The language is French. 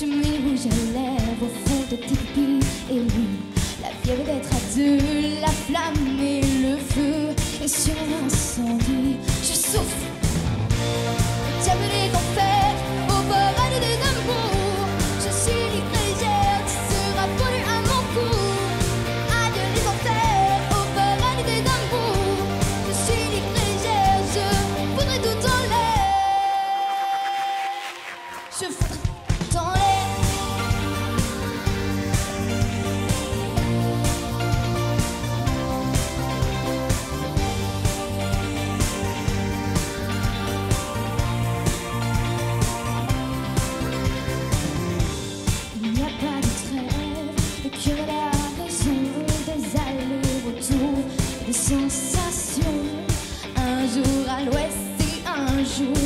je mets rouge à lèvres au fond de tes. Et oui, la fièvre d'être à deux, la flamme et le feu, et sur l'incendie. Et